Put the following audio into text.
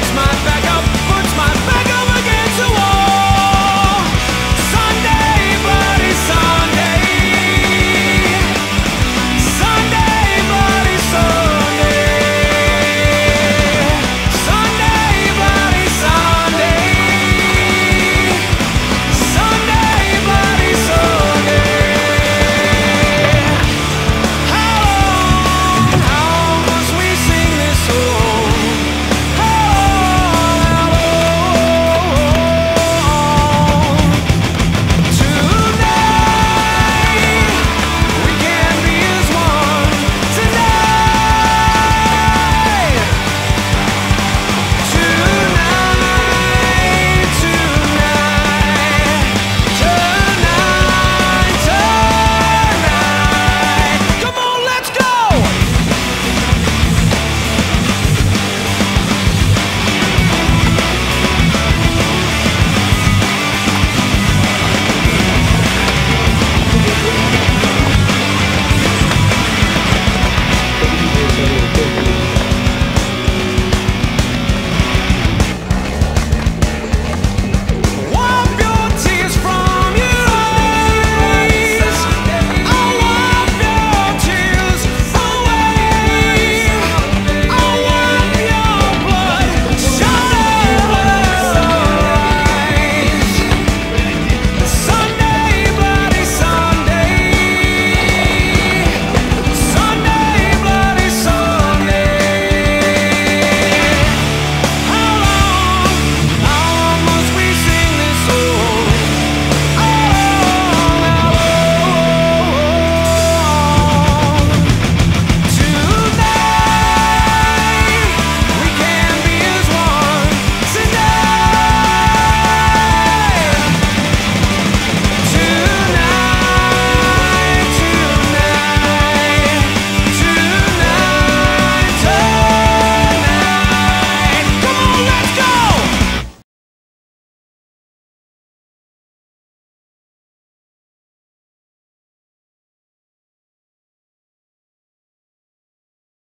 It's my